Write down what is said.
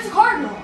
it's a cardinal.